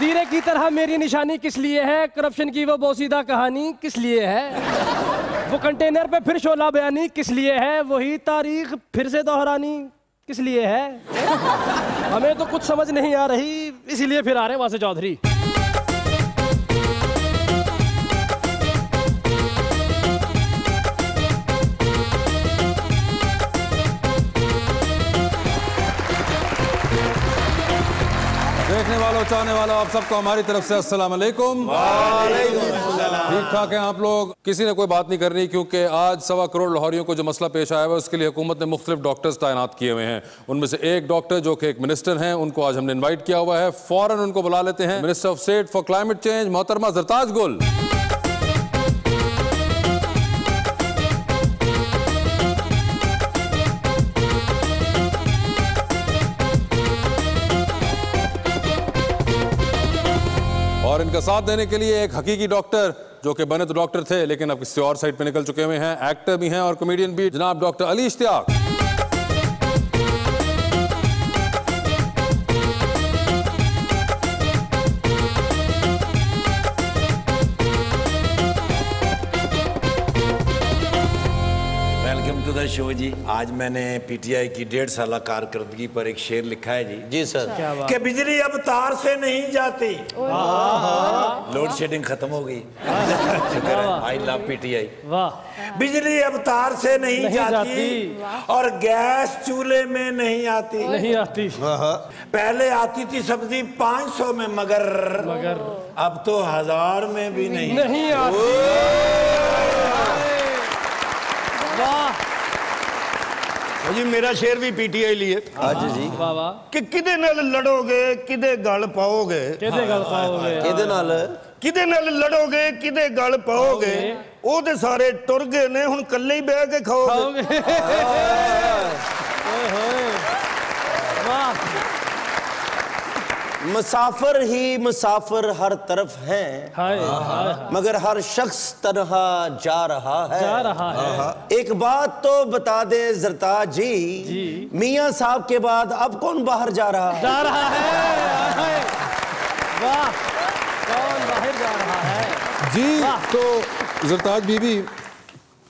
جزیرے کی طرح میری نشانی کس لیے ہے؟ کرپشن کی وہ بوسیدہ کہانی کس لیے ہے؟ وہ کنٹینر پہ پھر شعلہ بیانی کس لیے ہے؟ وہی تاریخ پھر سے دہرانی کس لیے ہے؟ ہمیں تو کچھ سمجھ نہیں آ رہی، اسی لیے پھر آ رہے ہیں وہاں سے چودھری۔ والوں چاہنے والوں آپ سب کو ہماری طرف سے السلام علیکم۔ ٹھیک ٹھاک ہیں آپ لوگ۔ کسی نے کوئی بات نہیں کرنی کیونکہ آج سوا کروڑ لاہوریوں کو جو مسئلہ پیش آیا ہوا ہے اس کے لیے حکومت نے مختلف ڈاکٹرز تعینات کیے ہوئے ہیں۔ ان میں سے ایک ڈاکٹر جو کہ ایک منسٹر ہیں ان کو آج ہم نے انوائٹ کیا ہوا ہے۔ فوراً ان کو بلا لیتے ہیں۔ Minister of state for climate change محترمہ زرتاج گل۔ کا ساتھ دینے کے لیے ایک حقیقی ڈاکٹر جو کہ بنے تو ڈاکٹر تھے لیکن اب کسی اور سائٹ پہ نکل چکے ہوئے ہیں، ایکٹر بھی ہیں اور کمیڈین بھی۔ جناب ڈاکٹر علی اشتیاق۔ شو جی۔ آج میں نے پی ٹی آئی کی ڈیڑھ سالہ کارکردگی پر ایک شعر لکھا ہے جی۔ جی سر۔ کہ بجلی اب تار سے نہیں جاتی۔ لوڈ شیڈنگ ختم ہو گئی۔ شکر ہے۔ I love P T I. واہ۔ بجلی اب تار سے نہیں جاتی۔ اور گیس چولہے میں نہیں آتی۔ نہیں آتی۔ پہلے آتی تھی سبزی پانچ سو میں مگر مگر۔ اب تو ہزار میں بھی نہیں۔ نہیں آتی۔ واہ۔ ਜੀ ਮੇਰਾ ਸ਼ੇਰ ਵੀ ਪੀਟੀਆਈ ਲਈ ਹੈ। ਹਾਂਜੀ ਜੀ। ਵਾਹ ਵਾਹ। ਕਿ ਕਿਹਦੇ ਨਾਲ ਲੜੋਗੇ ਕਿਹਦੇ ਗੱਲ ਪਾਓਗੇ? ਕਿਹਦੇ ਗੱਲ ਪਾਓਗੇ? ਕਿਹਦੇ ਨਾਲ? ਕਿਹਦੇ ਨਾਲ ਲੜੋਗੇ ਕਿਹਦੇ ਗੱਲ ਪਾਓਗੇ? ਉਹਦੇ ਸਾਰੇ ਟੁਰ ਗਏ ਨੇ ਹੁਣ ਕੱਲੇ ਹੀ ਬਹਿ ਕੇ ਖਾਓਗੇ। مسافر ہی مسافر ہر طرف ہیں۔ ہائے۔ ہائے مگر ہر شخص تنہا جا رہا ہے۔ جا رہا ہے۔ ایک بات تو بتا دے زرتاج جی۔ میاں صاحب کے بعد اب کون باہر جا رہا ہے؟ جا رہا ہے۔ واہ۔ کون باہر جا رہا ہے؟ جی تو زرتاج بی بی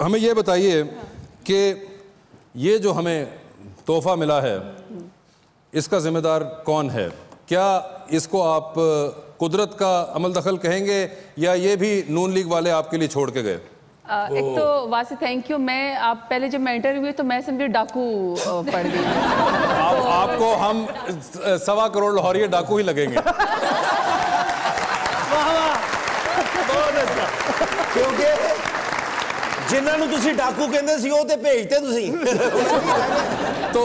ہمیں یہ بتائیے کہ یہ جو ہمیں تحفہ ملا ہے اس کا ذمہ دار کون ہے؟ کیا اس کو آپ قدرت کا عمل دخل کہیں گے یا یہ بھی نون لیگ والے آپ کے لیے چھوڑ کے گئے؟ ایک تو واسی تھینک یو میں آپ پہلے جب میں انٹرویو ہوئی تو میں سمجھے ڈاکو آ، پڑھ گئی آپ کو ہم سوا کروڑ لاہوریے ڈاکو ہی لگیں گے۔ کیونکہ جنہاں نو تسی ڈاکو کہندے سی او تے بھیجتے تسی۔ تو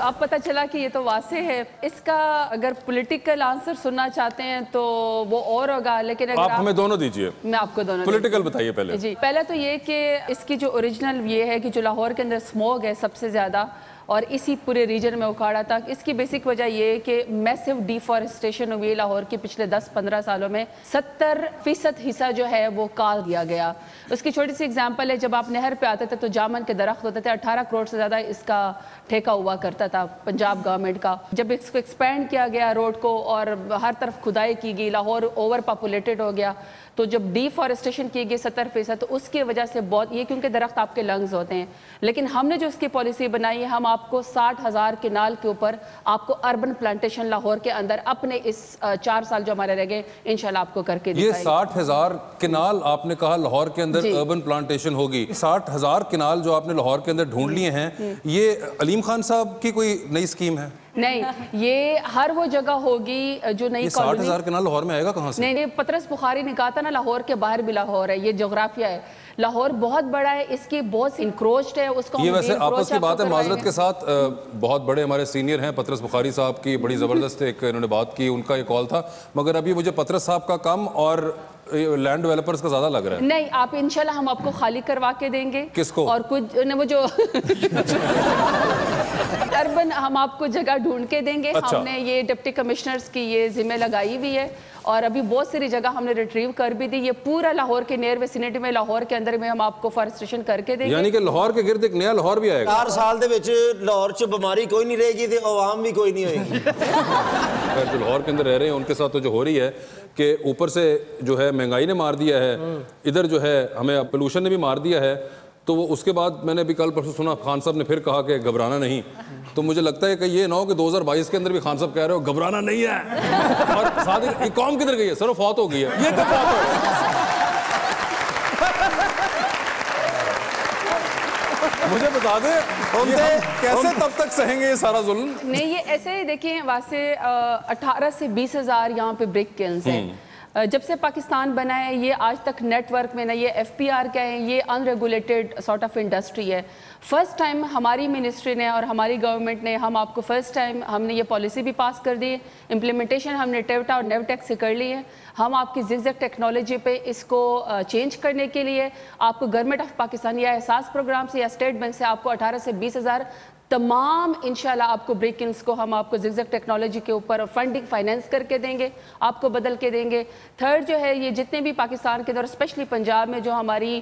اب پتہ چلا کہ یہ تو واضح ہے۔ اس کا اگر پولیٹیکل آنسر سننا چاہتے ہیں تو وہ اور ہوگا لیکن آپ ہمیں دونوں دیجیے۔ میں آپ کو دونوں پولیٹیکل بتائیے پہلے۔ جی پہلا تو یہ کہ اس کی جو اوریجنل یہ ہے کہ جو لاہور کے اندر سموگ ہے سب سے زیادہ اور اسی پورے ریجن میں اکھاڑا تھا۔ اس کی بیسک وجہ یہ ہے کہ میسو ڈیفارسٹیشن ہوئی لاہور کے پچھلے دس پندرہ سالوں میں۔ ستر فیصد حصہ جو ہے وہ کاٹ دیا گیا۔ اس کی چھوٹی سی اگزامپل ہے جب آپ نہر پہ آتے تھے تو جامن کے درخت ہوتے تھے اٹھارہ کروڑ سے زیادہ اس کا ٹھیکہ ہوا کرتا تھا پنجاب گورنمنٹ کا۔ جب اس کو ایکسپینڈ کیا گیا روڈ کو اور ہر طرف کھدائی کی گئی لاہور اوور پاپولیٹڈ ہو گیا تو جب ڈیفارسٹیشن کی گئی ستر فیصد تو اس کی وجہ سے بہت یہ کیونکہ درخت آپ کے لنگز ہوتے ہیں۔ لیکن ہم نے جو اس کی پالیسی بنائی ہے ہم آپ کو ساٹھ ہزار کنال کے اوپر آپ کو اربن پلانٹیشن لاہور کے اندر اپنے اس چار سال جو ہمارے رہ گئے انشاءاللہ آپ کو کر کے یہ ساٹھ ہزار کنال آپ نے کہا لاہور کے اندر جی۔ اربن پلانٹیشن ہوگی۔ ساٹھ ہزار کنال جو آپ نے لاہور کے اندر ڈھونڈ لیے ہیں یہ علیم خان صاحب کی کوئی نئی سکیم ہے؟ نہیں یہ ہر وہ جگہ ہوگی جو نئی یہ ساٹھ کالونی ہزار کنال لاہور میں آئے گا کہاں سے؟ نہیں نہیں پترس بخاری نے کہا تھا نا لاہور کے باہر بھی لاہور ہے یہ جغرافیہ ہے۔ لاہور بہت بڑا ہے اس کی بہت انکروچڈ ہے اس کو یہ ویسے آپس کی بات ہے معذرت۔ کے ساتھ بہت بڑے ہمارے سینئر ہیں پترس بخاری صاحب کی بڑی زبردست ایک انہوں نے بات کی ان کا یہ کال تھا۔ مگر ابھی مجھے پترس صاحب کا کم اور لینڈ ڈیولپرز کا زیادہ لگ رہا ہے نہیں آپ انشاءاللہ ہم آپ کو خالی کروا کے دیں گے کس کو؟ اور کچھ وہ جو اربن ہم آپ کو جگہ ڈھونڈ کے دیں گے اچھا۔ ہم نے یہ ڈپٹی کمشنرز کی یہ ذمہ لگائی ہوئی ہے اور ابھی بہت ساری جگہ ہم نے ریٹریو کر بھی دی۔ یہ پورا لاہور کے نیئر ویسینٹی میں لاہور کے اندر میں ہم آپ کو فارسٹریشن کر کے دیں گے۔ یعنی کہ لاہور کے گرد ایک نیا لاہور بھی آئے گا۔ چار سال دے وچ لاہور چ بیماری کوئی نہیں رہے گی تے عوام بھی کوئی نہیں ہوئے گی۔ جو لاہور کے اندر رہ رہے ہیں ان کے ساتھ تو جو ہو رہی ہے کہ اوپر سے جو ہے مہنگائی نے مار دیا ہے ادھر جو ہے ہمیں پولوشن نے بھی مار دیا ہے۔ تو وہ اس کے بعد میں نے بھی کل پرسوں سنا خان صاحب نے پھر کہا کہ گھبرانا نہیں۔ تو مجھے لگتا ہے کہ یہ نہ ہو کہ دو ہزار بائیس کے اندر بھی خان صاحب کہہ رہے ہو گھبرانا نہیں ہے۔ اور ساتھ ہی یہ قوم کدھر گئی ہے؟ سر فوت ہو گئی ہے۔ یہ کب فوت ہو مجھے بتا دیں کیسے تب تک سہیں گے یہ سارا ظلم؟ نہیں یہ ایسے ہی دیکھیں واسے اٹھارہ سے بیس ہزار یہاں پہ بریک کلز ہیں۔ جب سے پاکستان بنا ہے، یہ آج تک نیٹ ورک میں نہ، یہ ایف پی آر کا ہے، یہ unregulated sort of industry ہے۔ فرسٹ ٹائم ہماری منسٹری نے اور ہماری گورنمنٹ نے، ہم آپ کو فرسٹ ٹائم ہم نے یہ پالیسی بھی پاس کر دی۔ ہے امپلیمنٹیشن ہم نے ٹیوٹا اور نیوٹیک سے کر لی ہے۔ ہم آپ کی زگزگ ٹیکنالوجی پہ اس کو چینج کرنے کے لیے آپ کو گورنمنٹ آف پاکستان یا احساس پروگرام سے یا اسٹیٹ بینک سے آپ کو اٹھارہ سے بیس ہزار تمام انشاءاللہ آپ کو بریکنگز کو ہم آپ کو زگزگ ٹیکنالوجی کے اوپر فنڈنگ فائنینس کر کے دیں گے، آپ کو بدل کے دیں گے۔ تھرڈ جو ہے، یہ جتنے بھی پاکستان کے اندر اسپیشلی پنجاب میں جو ہماری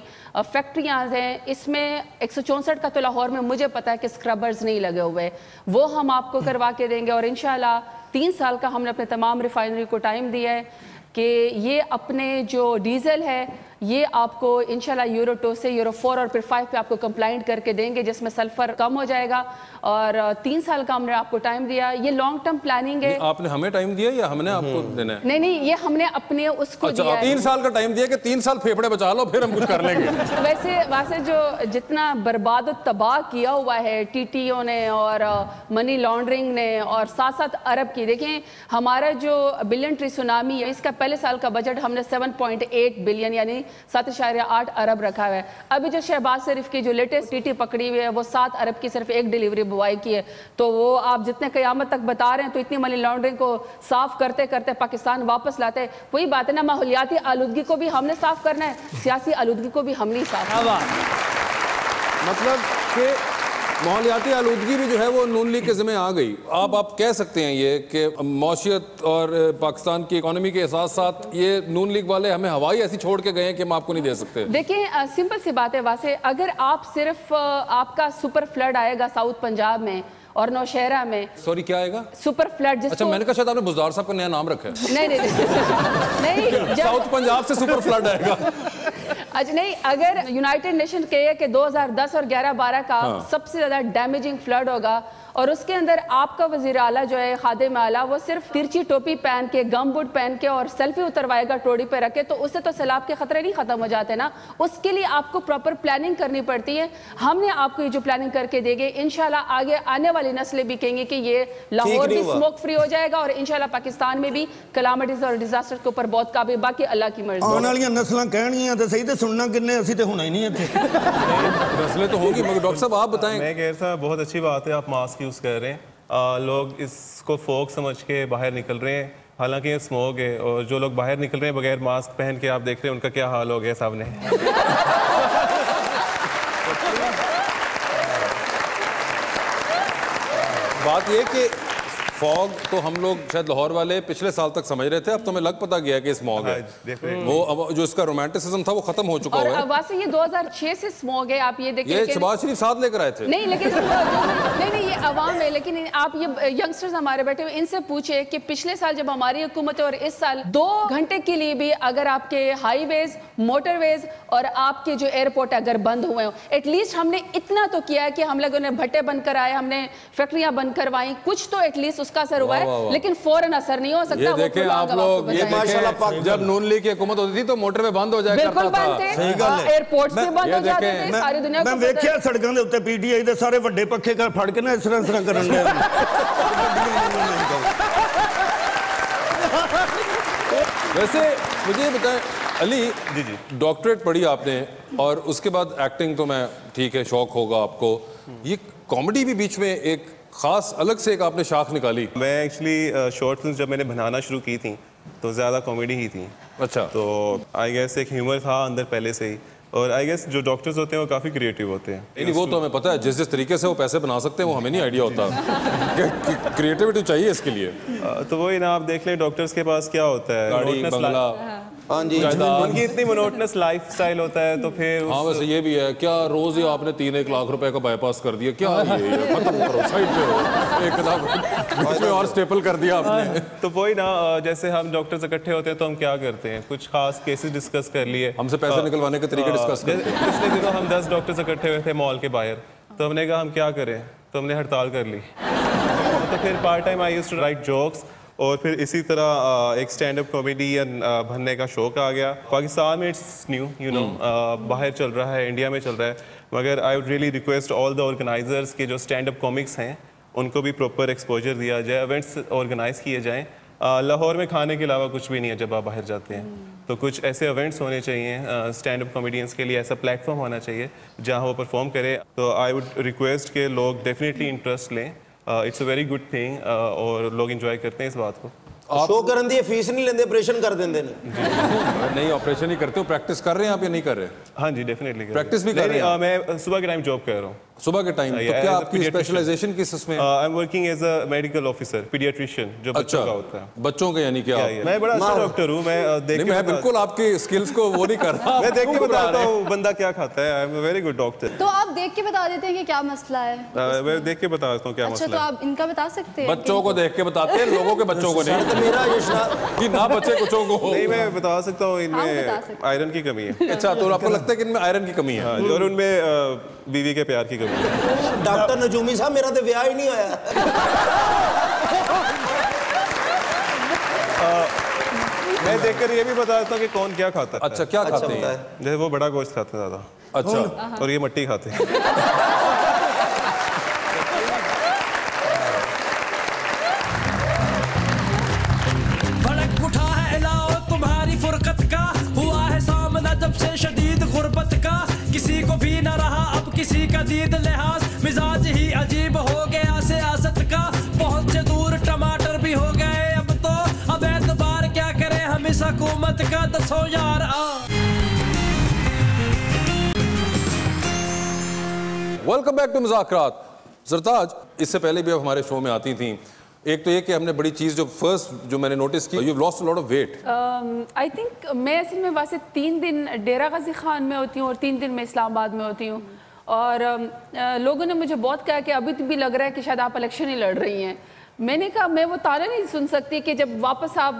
فیکٹریاں ہیں، اس میں ایک سو چونسٹھ کا تو لاہور میں مجھے پتا ہے کہ اسکربرز نہیں لگے ہوئے۔ وہ ہم آپ کو کروا کے دیں گے اور انشاءاللہ تین سال کا ہم نے اپنے تمام ریفائنری کو ٹائم دیا ہے کہ یہ اپنے جو ڈیزل ہے یہ آپ کو انشاءاللہ یورو ٹو سے یورو فور اور پھر فائیو پہ آپ کو کمپلائنٹ کر کے دیں گے جس میں سلفر کم ہو جائے گا اور تین سال کا ہم نے آپ کو ٹائم دیا۔ یہ لانگ ٹرم پلاننگ ہے۔ آپ نے ہمیں ٹائم دیا یا ہم نے آپ کو دینا ہے؟ نہیں نہیں یہ ہم نے اپنے اس کو اچھا دیا ہے۔ تین سال کا ٹائم دیا کہ تین سال پھیپڑے بچا لو پھر ہم کچھ کر لیں گے۔ ویسے ویسے جو جتنا برباد و تباہ کیا ہوا ہے ٹی ٹی او نے اور منی لانڈرنگ نے اور ساتھ ساتھ عرب کی دیکھیں ہمارا جو بلین ٹری سونامی ہے اس کا پہلے سال کا بجٹ ہم نے سیون پوائنٹ ایٹ بلین یعنی سات اشاریہ آٹھ ارب رکھا ہوا ہے۔ ابھی جو شہباز شریف کی جو لیٹسٹ ٹی ٹی پکڑی ہوئی ہے وہ سات ارب کی صرف ایک ڈیلیوری بوائی کی ہے۔ تو وہ آپ جتنے قیامت تک بتا رہے ہیں تو اتنی منی لانڈرنگ کو صاف کرتے کرتے پاکستان واپس لاتے ہیں۔ وہی بات ہے نا ماحولیاتی آلودگی کو بھی ہم نے صاف کرنا ہے۔ سیاسی آلودگی کو بھی ہم نہیں صاف کرنا۔ مطلب کہ ماحولیاتی آلودگی بھی جو ہے وہ نون لیگ کے ذمہ آ گئی۔ آپ آپ کہہ سکتے ہیں یہ کہ معاشیت اور پاکستان کی اکانومی کے ساتھ ساتھ یہ نون لیگ والے ہمیں ہوائی ایسی چھوڑ کے گئے ہیں کہ ہم آپ کو نہیں دے سکتے۔ دیکھیں سمپل سی بات ہے واسے اگر آپ صرف آپ کا سپر فلڈ آئے گا ساؤتھ پنجاب میں اور نوشہرہ میں۔ سوری کیا آئے گا؟ سپر فلڈ جس اچھا میں نے کہا شاید آپ نے بزدار صاحب کا نیا نام رکھا ہے۔ نہیں نہیں نہیں۔ ساؤتھ پنجاب سے سپر فلڈ آئے گا۔ اچھا نہیں اگر یونائٹڈ نیشن کہے کہ دو ہزار دس اور گیارہ بارہ کا سب سے زیادہ ڈیمیجنگ فلڈ ہوگا اور اس کے اندر آپ کا وزیر اعلیٰ جو ہے خادم اعلیٰ وہ صرف ترچی ٹوپی پہن کے گم بٹ پہن کے اور سیلفی اتروائے گا ٹوڑی پہ رکھے تو اس سے تو سیلاب کے خطرے نہیں ختم ہو جاتے نا؟ اس کے لیے آپ کو پراپر پلاننگ کرنی پڑتی ہے۔ ہم نے آپ کو یہ جو پلاننگ کر کے دے گی انشاءاللہ آگے آنے والی نسلیں بھی کہیں گے کہ یہ لاہور بھی سموک فری ہو جائے گا اور انشاءاللہ پاکستان میں بھی کلامٹیز اور ڈیزاسٹر کے اوپر بہت قابل باقی اللہ کی مرضی۔ آنے والی نسلیں کہنی ہیں تو صحیح تھے سننا کنے اسی تھے ہونا ہی نہیں ہے نسلیں تو ہوگی مگر ڈاکٹر صاحب آپ بتائیں۔ میں کہہ رہا بہت اچھی بات ہے آپ ماسک یوز کر رہے ہیں۔ لوگ اس کو فوک سمجھ کے باہر نکل رہے ہیں۔ حالانکہ یہ سموگ ہے اور جو لوگ باہر نکل رہے ہیں بغیر ماسک پہن کے آپ دیکھ رہے ہیں، ان کا کیا حال ہو گیا سامنے؟ بات یہ کہ فوگ تو ہم لوگ شاید لاہور والے پچھلے سال تک سمجھ رہے تھے اب تو ہمیں لگ پتا گیا کہ اسموگ ہے۔ definitely. وہ اب جو اس کا رومانٹسزم تھا وہ ختم ہو چکا اور ہوا ہے۔ واسے یہ دو ہزار چھ سے سموگ ہے آپ یہ دیکھیں یہ شباز شریف ساتھ لے کر آئے تھے۔ نہیں لیکن نہیں نہیں یہ عوام ہے لیکن آپ یہ ینگسٹرز ہمارے بیٹھے ہوئے ان سے پوچھے کہ پچھلے سال جب ہماری حکومت ہے اور اس سال دو گھنٹے کے لیے بھی اگر آپ کے ہائی ویز موٹر ویز اور آپ کے جو ایئرپورٹ اگر بند ہوئے ہوں ایٹ لیسٹ ہم نے اتنا تو کیا ہے کہ ہم لوگوں نے بھٹے بند کرائے ہم نے فیکٹریاں بند کروائیں کچھ تو ایٹ لیسٹ اس کا اثر ہوا ہے لیکن فوراً اثر نہیں ہو سکتا یہ دیکھیں آپ لوگ یہ دیکھیں جی۔ جب نون لی کی حکومت ہوتی تھی تو موٹر میں بند ہو جائے کرتا تھا۔ بالکل بند تھے ائرپورٹس میں بند ہو جاتے تھے ساری دنیا کو میں ویکھیا سڑکان دے ہوتے پی ٹی آئی دے سارے وڈے پکھے کر پھڑ کے نا اس رنس رنگ رنگ رنگ ویسے مجھے یہ بتائیں علی جی، جی۔ ڈاکٹریٹ پڑھی آپ نے اور اس کے بعد ایکٹنگ تو میں ٹھیک ہے شوق ہوگا آپ کو۔ یہ کومیڈی بھی بیچ میں ایک خاص الگ سے ایک آپ نے شاخ نکالی۔ میں ایکچولی شارٹ فلمس جب میں نے بنانا شروع کی تھیں تو زیادہ کامیڈی ہی تھیں۔ اچھا۔ تو آئی گیس ایک ہیومر تھا اندر پہلے سے ہی۔ اور آئی گیس جو ڈاکٹرز ہوتے ہیں وہ کافی کریٹیو ہوتے ہیں۔ نہیں وہ تو ہمیں پتہ ہے جس جس طریقے سے وہ پیسے بنا سکتے ہیں وہ ہمیں نہیں آئیڈیا ہوتا۔ کریٹیوٹی چاہیے اس کے لیے۔ تو وہی نا آپ دیکھ لیں ڈاکٹرز کے پاس کیا ہوتا ہے۔ ہاں جی. ان کی اتنی منوٹنس لائف سٹائل ہوتا ہے تو پھر ہاں ویسے یہ بھی ہے کیا روز ہی آپ نے تین ایک لاکھ روپے کا بائی پاس کر دیا؟ کیا یہ ختم کرو سائڈ پہ ایک لاکھ اور سٹیپل کر دیا آپ نے۔ تو وہی نا جیسے ہم ڈاکٹرز اکٹھے ہوتے ہیں تو ہم کیا کرتے ہیں؟ کچھ خاص کیسز ڈسکس کر لیے۔ ہم سے پیسے نکلوانے کے طریقے ڈسکس کرتے جیسے پچھلے دنوں ہم دس ڈاکٹرز اکٹھے ہوئے تھے مال کے باہر۔ تو ہم نے کہا ہم کیا کریں؟ تو ہم نے ہڑتال کر لی۔ تو پھر part time I use to write jokes اور پھر اسی طرح ایک اسٹینڈ اپ کامیڈین بننے کا شوق آ گیا۔ پاکستان میں اٹس نیو یو نو باہر چل رہا ہے انڈیا میں چل رہا ہے۔ مگر I would really request all the organisers کے جو اسٹینڈ اپ کامکس ہیں ان کو بھی پراپر ایکسپوجر دیا جائے ایونٹس آرگنائز کیے جائیں۔ لاہور میں کھانے کے علاوہ کچھ بھی نہیں ہے جب آپ باہر جاتے ہیں۔ تو کچھ ایسے ایونٹس ہونے چاہیے اسٹینڈ اپ کامیڈینس کے لیے ایسا پلیٹ فارم ہونا چاہیے جہاں وہ پرفارم کرے۔ تو آئی وڈ ریکویسٹ کہ لوگ ڈیفینیٹلی انٹرسٹ لیں۔ It's a very good thing اور لوگ انجوائے کرتے ہیں اس بات کو. شو کرن دی فیس نہیں لیندے آپریشن کر دیندے نے. نہیں آپریشن ہی کرتے ہو پریکٹس کر رہے ہیں آپ یا نہیں کر رہے؟ ہاں جی ڈیفینیٹلی Practice بھی کر رہے ہیں میں صبح کے ٹائم جاب کر رہا ہوں. صبح کے ٹائم تو کیا آپ کی. اسپیشلائزیشن کس اس میں؟ I am working as a medical officer paediatrician جو بچوں کا ہوتا ہے۔ بچوں کے یعنی کہ آپ۔ میں بڑا اچھا ڈاکٹر ہوں میں دیکھ نہیں کے میں بتا- بالکل آپ کی سکلز کو وہ نہیں کر رہا میں دیکھ کے بتا بتاتا۔ ہوں بندہ کیا کھاتا ہے I am very good doctor تو آپ دیکھ کے بتا دیتے ہیں کہ کیا مسئلہ ہے؟ میں دیکھ کے بتاتا ہوں کیا اچھا مسئلہ تو ہے۔ آپ ان کا بتا سکتے ہیں بچوں کو دیکھ کے بتاتے ہیں لوگوں کے بچوں کو نہیں۔ میرا یہ کہ نہ بچے کچوں کو۔ نہیں میں بتا سکتا ہوں ان ہاں، میں بتا۔ آئرن کی کمی ہے۔ اچھا تو آپ کو لگتا ہے کہ ان میں آئرن کی کمی ہے؟ ہاں اور ان میں بیوی کے پیار کی کمی۔ ہے ڈاکٹر نجومی صاحب میرا تو ویاہ ہی نہیں ہویا میں دیکھ کر یہ بھی بتا دیتا ہوں کہ کون کیا کھاتا ہے اچھا کیا کھاتے ہیں؟ جیسے وہ بڑا گوشت کھاتے ہیں زیادہ۔ اچھا۔ اور یہ مٹی کھاتے۔ ہیں حکومت کا دسو یار آ۔ ویلکم بیک ٹو مذاکرات زرتاج اس سے پہلے بھی اب ہمارے شو میں آتی تھیں۔ ایک تو یہ کہ ہم نے بڑی چیز جو فرسٹ جو میں نے نوٹس کی you lost lot of weight I think میں اصل میں ویسے تین دن ڈیرا غازی خان میں ہوتی ہوں اور تین دن میں اسلام آباد میں ہوتی ہوں۔ اور لوگوں نے مجھے بہت کہا کہ ابھی بھی لگ رہا ہے کہ شاید آپ الیکشن ہی لڑ رہی ہیں۔ میں نے کہا، میں وہ تانے نہیں سن سکتی کہ جب واپس آپ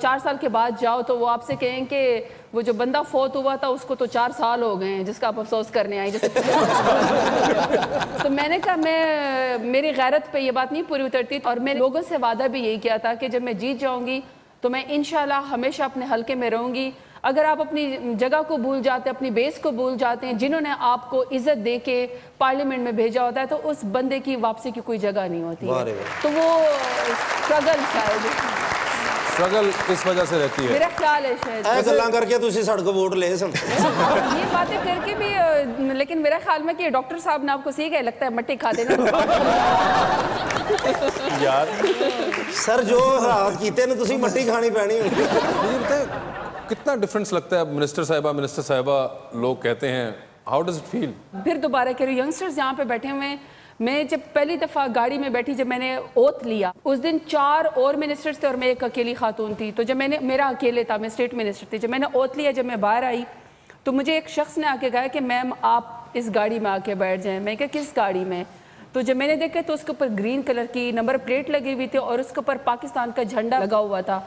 چار سال کے بعد جاؤ تو وہ آپ سے کہیں کہ وہ جو بندہ فوت ہوا تھا، اس کو تو چار سال ہو گئے ہیں، جس کا آپ افسوس کرنے آئے، جیسے تو میں نے کہا، میں، میری غیرت پہ یہ بات نہیں پوری اترتی۔ اور میں لوگوں سے وعدہ بھی یہی کیا تھا کہ جب میں جیت جاؤں گی تو میں انشاءاللہ ہمیشہ اپنے حلقے میں رہوں گی۔ اگر آپ اپنی جگہ کو بھول جاتے ہیں اپنی بیس کو بھول جاتے ہیں جنہوں نے آپ کو عزت دے کے پارلیمنٹ میں بھیجا ہوتا ہے تو اس بندے کی واپسی کی کوئی جگہ نہیں ہوتی ہے۔ تو وہ اسٹرگل شاید۔ اسٹرگل اس وجہ سے رہتی ہے۔ میرا خیال ہے شاید۔ اے گلاں کر کے تسی سڑک ووٹ لے سن۔ یہ باتیں کر کے بھی لیکن میرا خیال میں کہ ڈاکٹر صاحب نے آپ کو سیکھا ہے لگتا ہے مٹی کھاتے نا سر جو حالات کیتے نے تسی مٹی کھانی پینی۔ مجھے بتائیں کتنا ڈفرنس لگتا ہے منسٹر صاحبہ منسٹر صاحبہ لوگ کہتے ہیں ہاؤ ڈز اٹ فیل پھر دوبارہ کہہ رہی ہوں ینگسٹرز یہاں پہ بیٹھے ہوئے ہیں۔ میں جب پہلی دفعہ گاڑی میں بیٹھی، جب میں نے اوتھ لیا، اس دن چار اور منسٹرز تھے اور میں ایک اکیلی خاتون تھی۔ تو جب میں نے، میرا اکیلے تھا، میں اسٹیٹ منسٹر تھی۔ جب میں نے اوتھ لیا، جب میں باہر آئی، تو مجھے ایک شخص نے آ کے کہا کہ میم آپ اس گاڑی میں آ کے بیٹھ جائیں۔ میں کہا، کس گاڑی میں؟ تو جب میں نے دیکھا، تو اس کے اوپر گرین کلر کی نمبر پلیٹ لگی ہوئی تھی اور اس کے اوپر پاکستان کا جھنڈا لگا ہوا تھا۔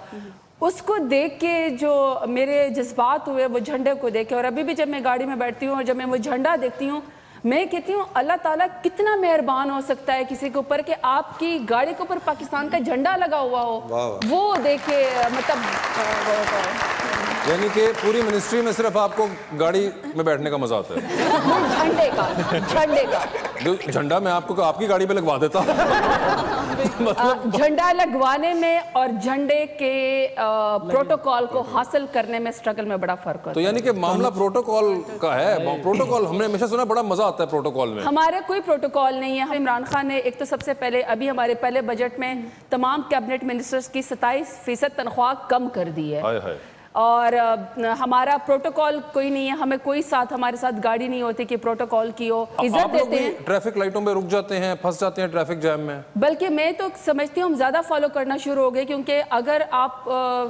اس کو دیکھ کے جو میرے جذبات ہوئے، وہ جھنڈے کو دیکھ کے اور ابھی بھی جب میں گاڑی میں بیٹھتی ہوں اور جب میں وہ جھنڈا دیکھتی ہوں میں کہتی ہوں اللہ تعالیٰ کتنا مہربان ہو سکتا ہے کسی کے اوپر کہ آپ کی گاڑی کے اوپر پاکستان کا جھنڈا لگا ہوا ہو۔ وہ دیکھ کے مطلب ہے یعنی کہ پوری منسٹری میں صرف آپ کو گاڑی میں بیٹھنے کا مزہ آتا ہے۔ جھنڈے کا جھنڈے کا۔ جھنڈا میں آپ کو آپ کی گاڑی پہ لگوا دیتا۔ آ، جھنڈا لگوانے میں اور جھنڈے کے پروٹوکول کو حاصل کرنے میں سٹرگل میں بڑا فرق ہوتا تو ہے یعنی کہ معاملہ پروٹوکول کا ہے۔ پروٹوکول ہم نے ہمیشہ سنا بڑا مزہ آتا ہے پروٹوکول میں؟ ہمارے کوئی پروٹوکول نہیں ہے۔ عمران خان نے ایک تو سب سے پہلے ابھی ہمارے پہلے بجٹ میں تمام کیبنٹ منسٹرز کی ستائیس فیصد تنخواہ کم کر دی ہے۔ اور ہمارا پروٹوکول کوئی نہیں ہے۔ ہمیں کوئی ساتھ ہمارے ساتھ گاڑی نہیں ہوتی کہ پروٹوکول کی ہو۔ عزت دیتے ہیں۔ ٹریفک لائٹوں پہ رک جاتے ہیں پھنس جاتے ہیں ٹریفک جام میں۔ بلکہ میں تو سمجھتی ہوں ہم زیادہ فالو کرنا شروع ہو گئے کیونکہ اگر آپ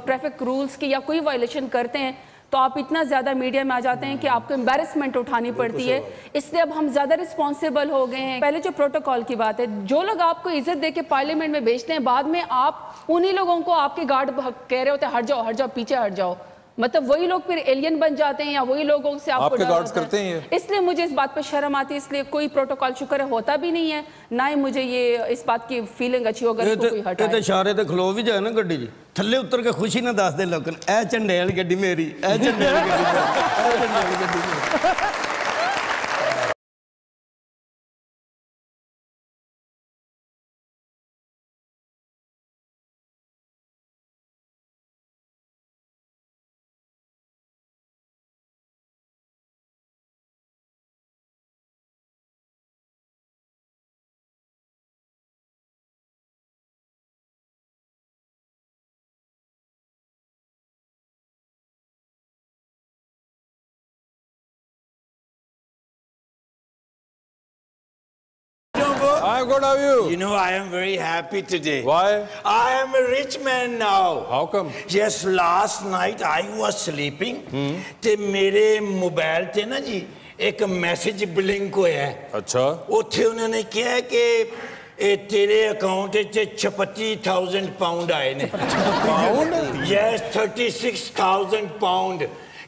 ٹریفک رولز کی یا کوئی وائلیشن کرتے ہیں تو آپ اتنا زیادہ میڈیا میں آ جاتے ہیں کہ آپ کو امبیرسمنٹ اٹھانی پڑتی ہے۔ اس لیے اب ہم زیادہ رسپانسیبل ہو گئے ہیں۔ پہلے جو پروٹوکول کی بات ہے جو لوگ آپ کو عزت دے کے پارلیمنٹ میں بیچتے ہیں بعد میں آپ انہی لوگوں کو آپ کے گارڈ کہہ رہے ہوتے ہیں ہٹ جاؤ ہٹ جاؤ پیچھے ہٹ جاؤ۔ مطلب وہی لوگ پھر ایلین بن جاتے ہیں یا وہی لوگوں سے آپ کو کرتے ہیں اس لیے مجھے اس بات پر شرم آتی اس لیے کوئی پروٹوکال شکر ہوتا بھی نہیں ہے نہ ہی مجھے یہ اس بات کی فیلنگ اچھی ہوگا اس کو کوئی ہٹائے۔ تے اشارے تے کھلو بھی جائے نا گڑی جی۔ تھلے اتر کے خوشی نہ دس دے لوکن اے چنڈیل گڑی میری اے چنڈیل گڑی میری۔ How are you? You know, I am very happy today. Why? I am a rich man now. How come? Yes, last night I was sleeping ਤੇ ਮੇਰੇ ਮੋਬਾਈਲ ਤੇ ਨਾ ਜੀ ਇੱਕ ਮੈਸੇਜ ਬਲਿੰਕ ਹੋਇਆ। ਅੱਛਾ ਉੱਥੇ ਉਹਨਾਂ ਨੇ ਕਿਹਾ ਕਿ ਇਹ ਤੇਰੇ ਅਕਾਊਂਟ ਵਿੱਚ 36000 ਪਾਉਂਡ ਆਏ ਨੇ ਪਾਉਂਡ ਯੈਸ 36000 ਪਾਉਂਡ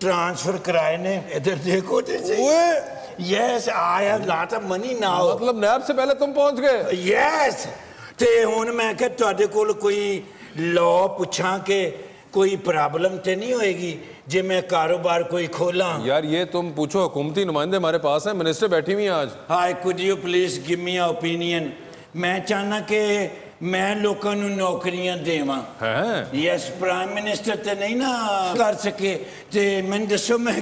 ٹرانسفر کرائے نے۔ ادھر دیکھو yes I have lot of money now مطلب نیب سے پہلے تم پہنچ گئے۔ یس تے ہون میں کہ تو تواڈے کول کوئی لاؤ پچھاں کے کوئی پرابلم تے نہیں ہوئے گی جی میں کاروبار کوئی کھولا ہوں یار یہ تم پوچھو حکومتی نمائندے ہمارے پاس ہیں منسٹر بیٹھی ہوئی آج۔ Hi could you please please give me opinion میں چاہنا کہ میں لوگوں نوکریاں دے ماں یس پرائم منسٹر تے نہیں نا کر سکے تے میں دسو میں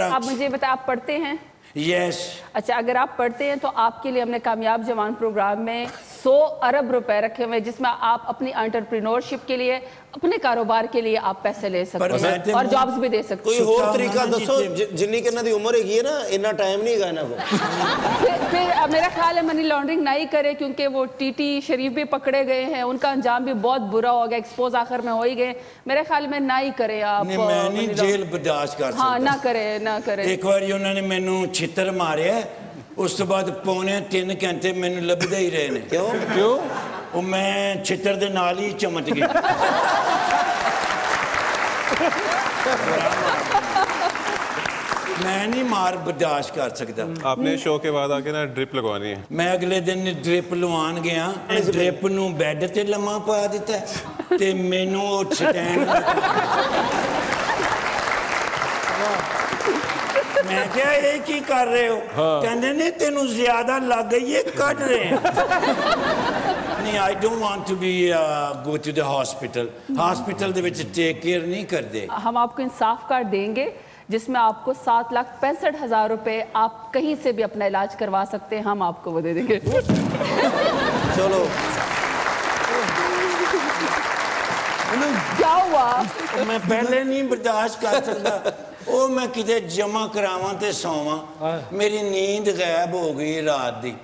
آپ مجھے بتا آپ پڑھتے ہیں یس اچھا اگر آپ پڑھتے ہیں تو آپ کے لیے ہم نے کامیاب جوان پروگرام میں سو ارب روپے رکھے ہوئے جس میں آپ اپنی انٹرپرینورشپ کے لیے اپنے کاروبار کے لیے آپ پیسے لے سکتے ہیں اور جابز بھی دے سکتے ہیں۔ کوئی ہور طریقہ دسو جی۔ جنہی کرنا دی عمر ایک یہ نا انہا ٹائم نہیں گا انہا کو پھر میرا خیال ہے منی لانڈرنگ نہ ہی کرے کیونکہ وہ ٹی ٹی شریف بھی پکڑے گئے ہیں ان کا انجام بھی بہت برا ہو گیا ایکسپوز آخر میں ہوئی گئے۔ میرے خیال میں نہ ہی کرے آپ میں نہیں جیل برداشت کر سکتا ہاں نہ کرے نہ کرے۔ ایک بار انہوں نے میں نو چھتر مارے ہیں۔ ਉਸ ਤੋਂ ਬਾਅਦ ਪੌਣੇ 3 ਘੰਟੇ ਮੈਨੂੰ ਲੱਭਦੇ ਹੀ ਰਹੇ ਨੇ ਕਿਉਂ ਕਿਉਂ ਉਹ ਮੈਂ ਛਿੱਤਰ ਦੇ ਨਾਲ ਹੀ ਚਮਚ ਗਿਆ میں نہیں مار برداشت کر سکتا۔ آپ نے شو کے بعد آ کے نا ڈرپ لگوانی ہے۔ میں اگلے دن ڈرپ لوان گیا۔ ڈرپ نو بیڈ تے لما پا دیتا تے مینوں سٹینڈ میں کیا ایک ہی کر رہے ہو کہنے نے تینو زیادہ لگ گئی یہ کٹ رہے ہیں نہیں I don't want to be go to the hospital hospital دے وچ ٹیک کیئر نہیں کر دے ہم آپ کو انصاف کر دیں گے جس میں آپ کو سات لاکھ پینسٹھ ہزار روپے آپ کہیں سے بھی اپنا علاج کروا سکتے ہیں ہم آپ کو وہ دے دیں گے چلو کیا ہوا میں پہلے نہیں برداشت کر سکتا ਉਹ ਮੈਂ ਕਿਤੇ ਜਮਾ ਕਰਾਵਾਂ ਤੇ ਸੌਵਾਂ। ਮੇਰੀ ਨੀਂਦ ਗਾਇਬ ਹੋ ਗਈ ਰਾਤ ਦੀ।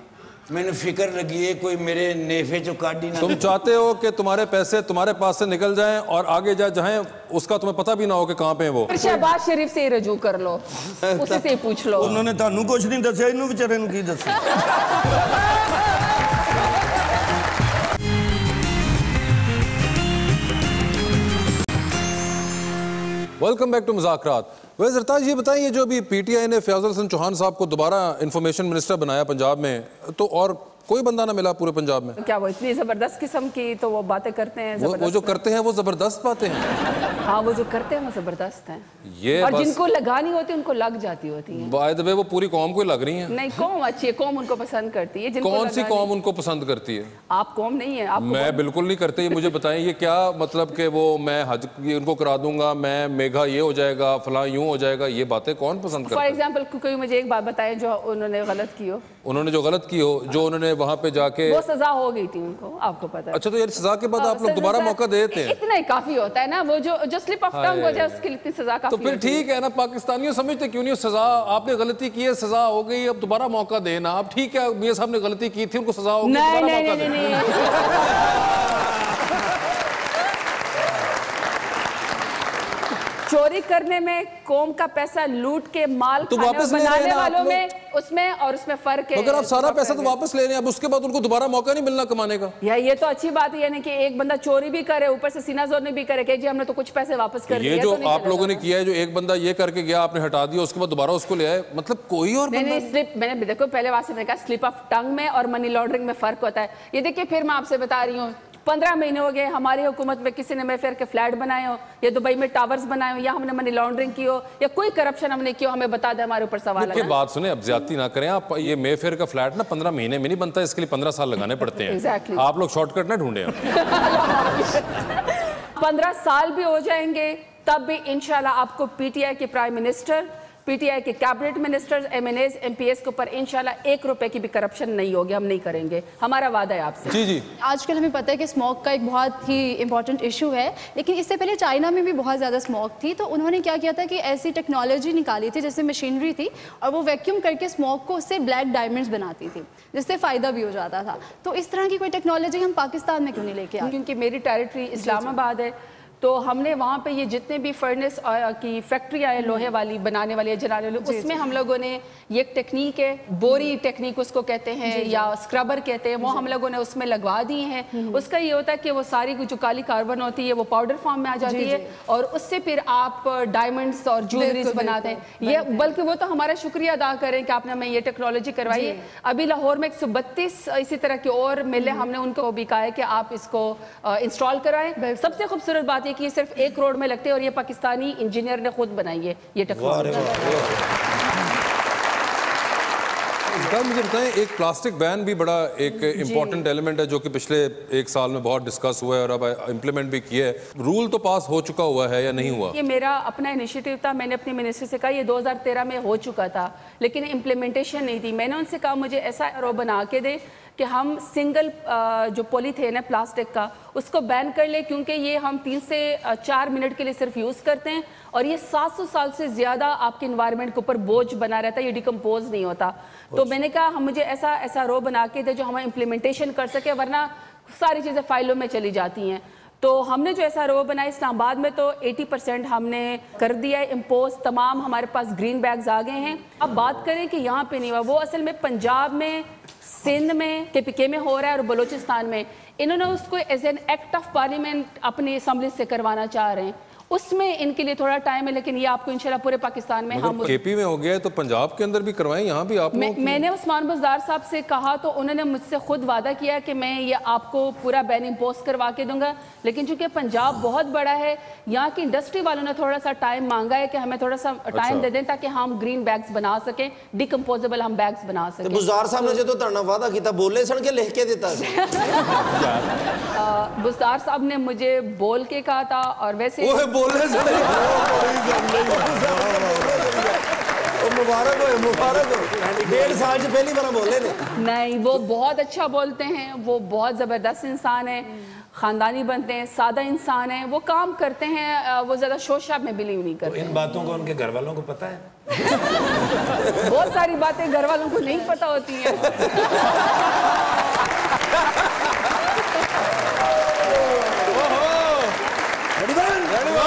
ਮੈਨੂੰ ਫਿਕਰ لگی ہے کوئی میرے نیفے چو کاٹ ہی نہ تم چاہتے ہو کہ تمہارے پیسے تمہارے پاس سے نکل جائیں اور آگے جا جائیں اس کا تمہیں پتہ بھی نہ ہو کہ کہاں پہ ہیں وہ پھر شہباز شریف سے ہی رجوع کر لو اسے سے پوچھ لو انہوں نے تانو کچھ نہیں دسیا انہوں بیچارے نو کی دسیا ویلکم بیک ٹو مذاکرات وزرتاج یہ بتائیں، یہ جو ابھی پی ٹی آئی نے فیاض الحسن چوہان صاحب کو دوبارہ انفارمیشن منسٹر بنایا پنجاب میں، تو اور کوئی بندہ نہ ملا پورے پنجاب میں۔ کیا وہ اتنی زبردست قسم کی تو وہ باتیں کرتے ہیں وہ جو کرتے ہیں وہ زبردست باتیں ہیں۔ ہاں وہ جو کرتے ہیں وہ زبردست ہیں۔ یہ اور جن کو لگانی ہوتی ان کو لگ جاتی ہوتی ہیں۔ بائی دبے وہ پوری قوم کو لگ رہی ہیں۔ نہیں قوم اچھی ہے قوم ان کو پسند کرتی ہے جن کون سی قوم ان کو پسند کرتی ہے؟ آپ قوم نہیں ہیں میں بالکل نہیں کرتے مجھے بتائیں یہ کیا مطلب کہ وہ میں حج ان کو کرا دوں گا میں میگھا یہ ہو جائے گا فلاں یوں ہو جائے گا یہ باتیں کون پسند کرتے ہیں؟ فار ایگزامپل کوئی مجھے ایک بات بتائیں جو انہوں نے غلط کی ہو؟ انہوں نے جو غلط کی ہو جو انہوں نے وہاں پہ جا کے وہ سزا ہو گئی تھی ان کو آپ کو پتہ اچھا تو یہ سزا کے بعد آپ لوگ دوبارہ موقع دیتے ہیں؟ اتنا ہی کافی ہوتا ہے نا وہ جو جو سلپ آف ٹنگ ہو جائے اس کے لیے اتنی سزا کافی تو پھر ٹھیک ہے۔ نا پاکستانیوں سمجھتے کیوں نہیں سزا آپ نے غلطی کی ہے سزا ہو گئی اب دوبارہ موقع دینا۔ اب ٹھیک ہے میاں صاحب نے غلطی کی تھی ان کو سزا ہو گئی دوبارہ موقع دینا۔ چوری کرنے میں قوم کا پیسہ لوٹ کے مال کھانے بنانے والوں میں اس میں اور اس میں فرق ہے۔ مگر آپ سارا پیسہ تو واپس لے رہے ہیں اب اس کے بعد ان کو دوبارہ موقع نہیں ملنا کمانے کا۔ یا یہ تو اچھی بات ہے یعنی کہ ایک بندہ چوری بھی کرے اوپر سے سینہ زور نہیں بھی کرے کہ جی ہم نے تو کچھ پیسے واپس کر دیے یہ جو آپ لوگوں نے کیا ہے جو ایک بندہ یہ کر کے گیا آپ نے ہٹا دیا اس کے بعد دوبارہ اس کو لے آئے مطلب کوئی اور بندہ سلپ میں نے دیکھو پہلے واسطے نے کہا سلپ آف ٹنگ میں اور منی لانڈرنگ میں فرق ہوتا ہے۔ یہ دیکھیں پھر میں آپ سے بتا رہی ہوں۔ پندرہ مہینے ہو گئے ہماری حکومت میں کسی نے میفیر کے فلیٹ بنائے ہو یا دبائی میں ٹاورز بنائے ہو یا ہم نے منی لانڈرنگ کی ہو یا کوئی کرپشن ہم نے کی ہو ہمیں بتا دے ہمارے اوپر سوال ہے بات سنیں اب زیادتی نہ کریں آپ یہ میفیر کا فلیٹ نا پندرہ مہینے میں نہیں بنتا اس کے لیے پندرہ سال لگانے پڑتے ہیں۔ آپ لوگ شارٹ کٹ نہ ڈھونڈیں۔ پندرہ سال بھی ہو جائیں گے تب بھی انشاءاللہ آپ کو پی ٹی آئی کے prime minister P T I کے cabinet ministers M N As M P S کے اوپر انشاءاللہ ایک روپے کی بھی کرپشن نہیں ہوگی ہم نہیں کریں گے۔ ہمارا وعدہ ہے آپ سے۔ جی جی۔ آج کل ہمیں پتہ ہے کہ سموک کا ایک بہت ہی امپورٹنٹ ایشو ہے لیکن اس سے پہلے چائنا میں بھی بہت زیادہ سموک تھی۔ تو انہوں نے کیا کیا تھا کہ ایسی ٹیکنالوجی نکالی تھی جیسے مشینری تھی اور وہ ویکیوم کر کے سموک کو اس سے بلیک ڈائمنڈز بناتی تھی جس سے فائدہ بھی ہو جاتا تھا۔ تو اس طرح کی کوئی ٹیکنالوجی ہم پاکستان میں کیوں نہیں لے کے آئے؟ کیونکہ میری ٹیریٹری اسلام جی، جی۔ آباد ہے۔ تو ہم نے وہاں پہ یہ جتنے بھی فرنس کی فیکٹری آئے لوہے والی بنانے والی جلانے والی اس میں ہم لوگوں نے یہ ایک ٹیکنیک ہے بوری ٹیکنیک اس کو کہتے ہیں یا اسکربر کہتے ہیں وہ ہم لوگوں نے اس میں لگوا دی ہیں۔ اس کا یہ ہوتا ہے کہ وہ ساری جو کالی کاربن ہوتی ہے وہ پاؤڈر فارم میں آ جاتی ہے اور اس سے پھر آپ ڈائمنڈز اور جویلریز بناتے ہیں۔ یہ بلکہ وہ تو ہمارا شکریہ ادا کریں کہ آپ نے ہمیں یہ ٹیکنالوجی کروائی ہے۔ ابھی لاہور میں ایک سو بتیس اسی طرح کے اور ملے ہم نے ان کو بھی کہا ہے کہ آپ اس کو انسٹال کرائیں۔ سب سے خوبصورت بات یہ ہے کہ یہ صرف ایک کروڑ میں لگتے ہیں اور یہ پاکستانی انجینئر نے خود بنائی ہے یہ ٹیکنالوجی۔ مجھے بتائیں ایک پلاسٹک بین بھی بڑا ایک جی۔ امپورٹنٹ ایلیمنٹ ہے جو کہ پچھلے ایک سال میں بہت ڈسکس ہوا ہے اور اب امپلیمنٹ بھی کیا ہے رول تو پاس ہو چکا ہوا ہے یا نہیں ہوا؟ یہ میرا اپنا انیشیٹو تھا میں نے اپنی منسٹر سے کہا یہ دو ہزار تیرہ میں ہو چکا تھا لیکن امپلیمنٹیشن نہیں تھی۔ میں نے ان سے کہا مجھے ایسا ایرو بنا کے دے کہ ہم سنگل جو پولیتھین ہے پلاسٹک کا اس کو بین کر لیں کیونکہ یہ ہم تین سے چار منٹ کے لیے صرف یوز کرتے ہیں اور یہ سات سو سال سے زیادہ آپ کے انوائرمنٹ کے اوپر بوجھ بنا رہتا ہے یہ ڈیکمپوز نہیں ہوتا۔ تو میں نے کہا ہم مجھے ایسا ایسا رو بنا کے دے جو ہمیں امپلیمنٹیشن کر سکے ورنہ ساری چیزیں فائلوں میں چلی جاتی ہیں۔ تو ہم نے جو ایسا رو بنایا اسلام آباد میں تو ایٹی پرسینٹ ہم نے کر دیا ہے امپوز، تمام ہمارے پاس گرین بیگز آ گئے ہیں۔ اب بات کریں کہ یہاں پہ نہیں ہوا، وہ اصل میں پنجاب میں، سندھ میں کے پی کے میں ہو رہا ہے اور بلوچستان میں۔ انہوں نے اس کو as an act of parliament اپنی اسمبلی سے کروانا چاہ رہے ہیں۔ اس میں ان کے لیے تھوڑا ٹائم ہے لیکن یہ آپ کو انشاءاللہ پورے پاکستان میں مطلب ہم کے پی میں ہو گیا ہے تو پنجاب کے اندر بھی کروائیں یہاں بھی آپ لوگ؟ میں نے عثمان بزدار صاحب سے کہا تو انہوں نے مجھ سے خود وعدہ کیا کہ میں یہ آپ کو پورا بین امپوز کروا کے دوں گا۔ لیکن چونکہ پنجاب بہت بڑا ہے یہاں کی انڈسٹری والوں نے تھوڑا سا ٹائم مانگا ہے کہ ہمیں تھوڑا سا اچھا۔ ٹائم دے دیں تاکہ ہم گرین بیگز بنا سکیں ڈیکمپوزیبل ہم بیگز بنا سکیں۔ بزدار صاحب نے جو تو ترنا وعدہ کیتا بولے سن کے لکھ کے دیتا بستار صاحب نے مجھے بول کے کہا تھا اور ویسے بولنے سے مبارک ہو مبارک ہو ڈیڑھ سال سے پہلی بنا بولے نہیں۔ وہ بہت اچھا بولتے ہیں۔ وہ بہت زبردست انسان ہیں خاندانی بنتے ہیں سادہ انسان ہیں۔ وہ کام کرتے ہیں وہ زیادہ شور شاپ میں بلیو نہیں کرتے۔ ان باتوں کو ان کے گھر والوں کو پتا ہے؟ بہت ساری باتیں گھر والوں کو نہیں پتہ ہوتی ہیں۔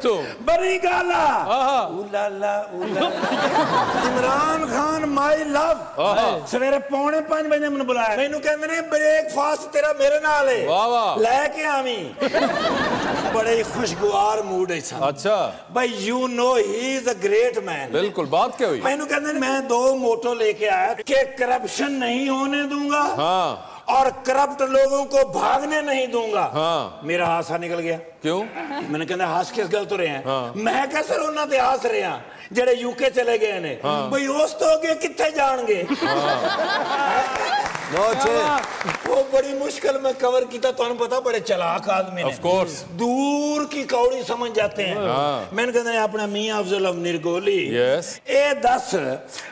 تو۔ بری گالا۔ عمران خان مائی لف سویرے پونے پانچ بجے من بلایا۔ میں نے کہا میں نے بریک فاسٹ تیرا میرے نالے لے کے آمی بڑے خوشگوار موڈ ہے اچھا۔ بھائی you know he is a great man بالکل بات کیا ہوئی؟ میں نے کہا میں دو موٹو لے کے آیا کہ کرپشن نہیں ہونے دوں گا۔ ہاں۔ اور کرپٹ لوگوں کو بھاگنے نہیں دوں گا۔ ہاں۔ میرا ہاسا نکل گیا۔ کیوں؟ میں نے کہنا ہاس کس گل تو رہے ہیں؟ ہاں۔ میں کیسے رونا تے ہاس رہے ہیں۔ جڑے یو کے چلے گئے نے۔ ہاں۔ بھئی ہوس تو ہو جان گے؟ بہت اچھا۔ وہ بڑی مشکل میں کور کیتا تو پتا بڑے چلاک آدمی نے۔ دور کی کوڑی سمجھ جاتے ہیں۔ ہاں۔ میں نے کہتے ہیں اپنا میاں افضل امنیر گولی اے دس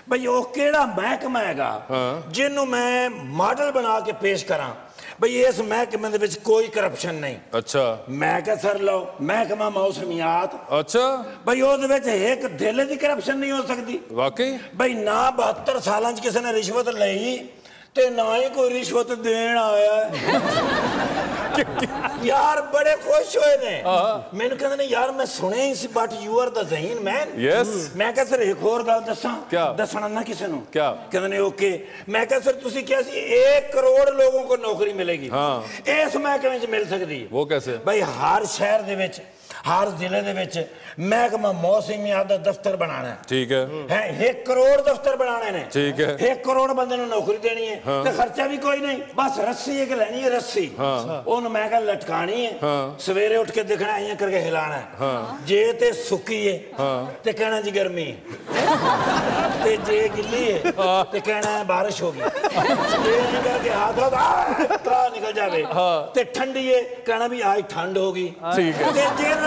بھئی وہ کیڑا محکمہ ہے گا؟ ہاں۔ جنہوں میں ماڈل بنا کے پیش کراں۔ بھئی اس محکمہ دے وچ کوئی کرپشن نہیں۔ اچھا۔ میں سر لو محکمہ موسمیات۔ اچھا۔ بھئی او دے ایک دھیلے دی کرپشن نہیں ہو سکتی۔ واقعی؟ بھئی نہ بہتر سالاں وچ نے رشوت لئی۔ ਤੇ ਨਾ ਹੀ ਕੋਈ ਰਿਸ਼ਵਤ ਦੇਣ ਆਇਆ ਯਾਰ ਬੜੇ ਖੁਸ਼ ਹੋਏ ਨੇ। ਮੈਨੂੰ ਕਹਿੰਦੇ ਨੇ ਯਾਰ ਮੈਂ ਸੁਣਿਆ ਹੀ ਸੀ ਬਟ ਯੂ ਆਰ ਦਾ ਜ਼ਹੀਨ ਮੈਨ ਯੈਸ ਮੈਂ ਕਿਹਾ ਸਰ ਇੱਕ ਹੋਰ ਗੱਲ ਦੱਸਾਂ? ਦੱਸਣਾ ਨਾ ਕਿਸੇ ਨੂੰ? ਕਹਿੰਦੇ ਨੇ ਓਕੇ। ਮੈਂ ਕਿਹਾ ਸਰ ਤੁਸੀਂ ਕਿਹਾ ਸੀ 1 ਕਰੋੜ ਲੋਕਾਂ ਨੂੰ ਨੌਕਰੀ ਮਿਲੇਗੀ। ਹਾਂ। ਇਸ ਮਹਿਕਮੇ 'ਚ ਮਿਲ ਸਕਦੀ ਹੈ। ਉਹ ਕੈਸੇ? ਭਾਈ ਹਰ ਸ਼ਹਿਰ ਦੇ ਵਿੱਚ ਹਰ ਜ਼ਿਲ੍ਹੇ ਦੇ ਵਿੱਚ ਮਹਿਕਮਾ ਮੌਸਮੀਆ ਦਾ ਦਫ਼ਤਰ ਬਣਾਣਾ ਹੈ। ਠੀਕ ਹੈ। ਹੈ। 1 ਕਰੋੜ ਦਫ਼ਤਰ ਬਣਾਣੇ ਨੇ। ਠੀਕ ਹੈ। 1 ਕਰੋੜ ਬੰਦੇ ਨੂੰ ਨੌਕਰੀ ਦੇਣੀ ਹੈ ਤੇ ਖਰਚਾ ਵੀ ਕੋਈ ਨਹੀਂ। ਬਸ ਰੱਸੀ ਇੱਕ ਲੈਣੀ ਹੈ ਰੱਸੀ। ਉਹਨੂੰ ਮੈਂ ਕਹਿੰਦਾ ਲਟਕਾਣੀ ਹੈ। ਸਵੇਰੇ ਉੱਠ ਕੇ ਦਿਖਣਾ ਐਂ ਕਰਕੇ ਹਿਲਾਣਾ ਜੇ ਤੇ ਸੁੱਕੀ ਹੈ ਤੇ ਕਹਿਣਾ ਜੀ ਗਰਮੀ ਤੇ ਜੇ ਗਿੱਲੀ ਹੈ ਤੇ ਕਹਿਣਾ ਬਾਰਿਸ਼ ਹੋ ਗਈ। ਜੇ ਨਿਕਲ ਕੇ ਹੱਥ ਲਾ ਤਰਾ ਨਿਕਲ ਜਾਵੇ। ਤੇ ਠੰਡੀ ਹੈ ਕਹਿਣਾ ਵੀ ਅੱਜ ਠੰਡ ਹੋ ਗਈ। ਠੀਕ ਹੈ। ਤੇ ਜੇ